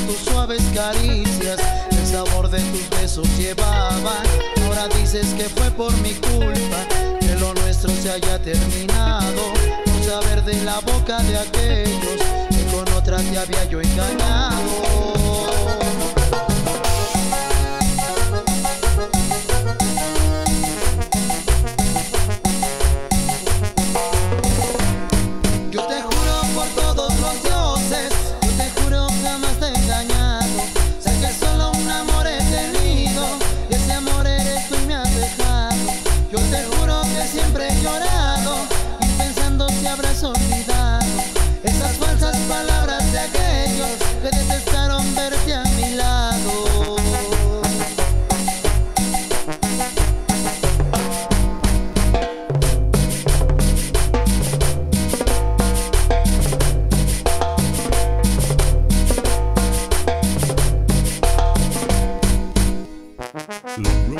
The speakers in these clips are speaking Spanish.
tus suaves caricias, el sabor de tus besos llevaba. Ahora dices que fue por mi culpa que lo nuestro se haya terminado, por saber de la boca de aquellos que con otra te había yo engañado.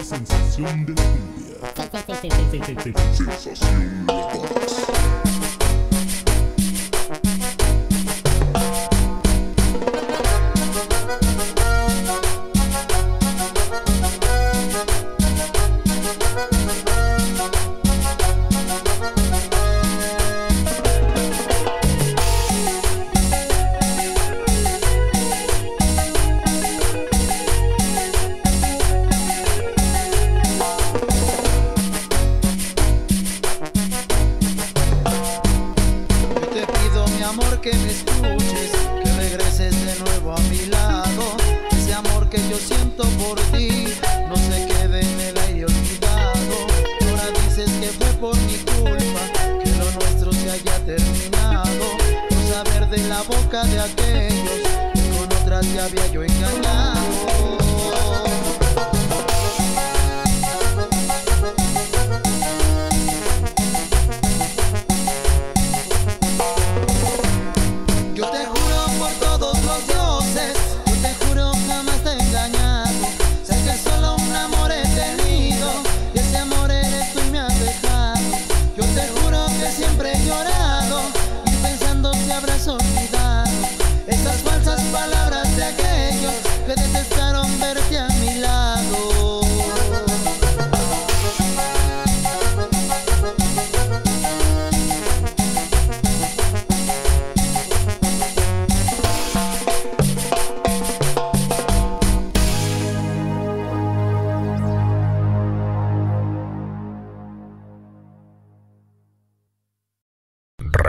sensación de cumbia. de la boca de aquellos, con otras ya había yo engañado.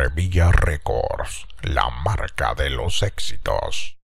Revilla Records, la marca de los éxitos.